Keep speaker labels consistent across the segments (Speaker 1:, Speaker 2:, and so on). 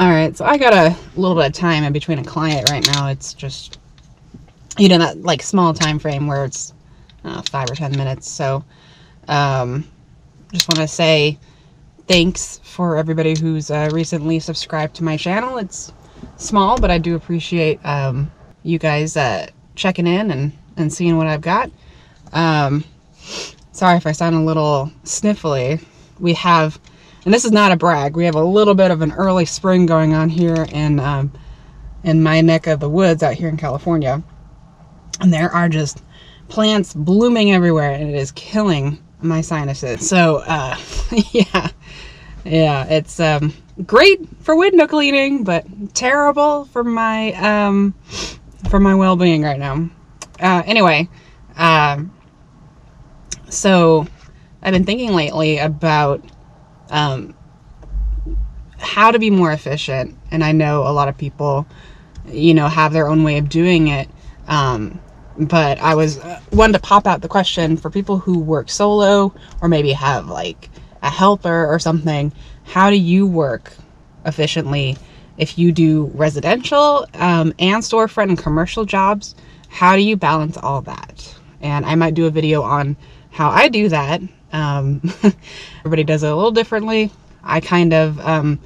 Speaker 1: All right, so I got a little bit of time in between a client right now. It's just, you know, that like small time frame where it's uh, five or 10 minutes. So, um, just want to say thanks for everybody who's uh, recently subscribed to my channel. It's small, but I do appreciate um, you guys uh, checking in and, and seeing what I've got. Um, sorry if I sound a little sniffly. We have and this is not a brag. We have a little bit of an early spring going on here in um, in my neck of the woods out here in California, and there are just plants blooming everywhere, and it is killing my sinuses. So uh, yeah, yeah, it's um, great for window cleaning, but terrible for my um, for my well-being right now. Uh, anyway, um, so I've been thinking lately about um, how to be more efficient. And I know a lot of people, you know, have their own way of doing it. Um, but I was uh, wanted to pop out the question for people who work solo or maybe have like a helper or something. How do you work efficiently if you do residential um, and storefront and commercial jobs? How do you balance all that? And I might do a video on how I do that um, everybody does it a little differently. I kind of um,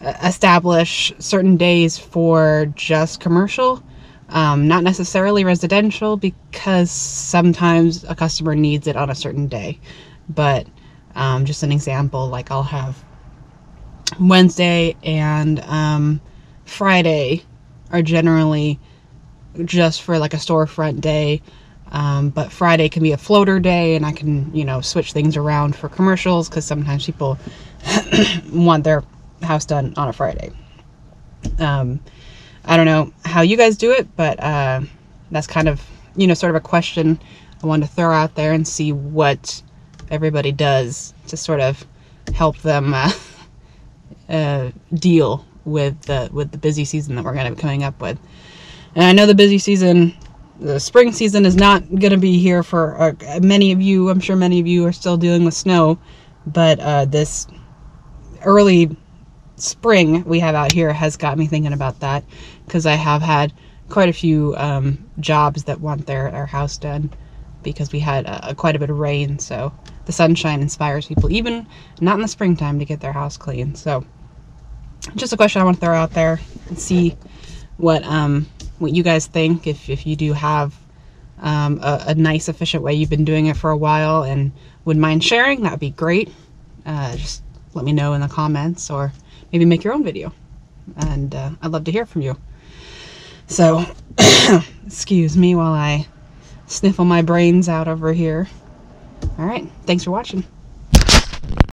Speaker 1: establish certain days for just commercial, um, not necessarily residential, because sometimes a customer needs it on a certain day. But um, just an example, like I'll have Wednesday and um, Friday are generally just for like a storefront day um, but Friday can be a floater day, and I can, you know, switch things around for commercials because sometimes people want their house done on a Friday. Um, I don't know how you guys do it, but uh, that's kind of, you know, sort of a question I wanted to throw out there and see what everybody does to sort of help them uh, uh, deal with the with the busy season that we're going to be coming up with. And I know the busy season the spring season is not going to be here for uh, many of you. I'm sure many of you are still dealing with snow, but uh, this early spring we have out here has got me thinking about that because I have had quite a few um, jobs that want their, their house done because we had uh, quite a bit of rain. So the sunshine inspires people, even not in the springtime, to get their house clean. So just a question I want to throw out there and see what um, what you guys think. If, if you do have um, a, a, nice, efficient way you've been doing it for a while and would mind sharing, that'd be great. Uh, just let me know in the comments or maybe make your own video. And uh, I'd love to hear from you. So, excuse me while I sniffle my brains out over here. All right, thanks for watching.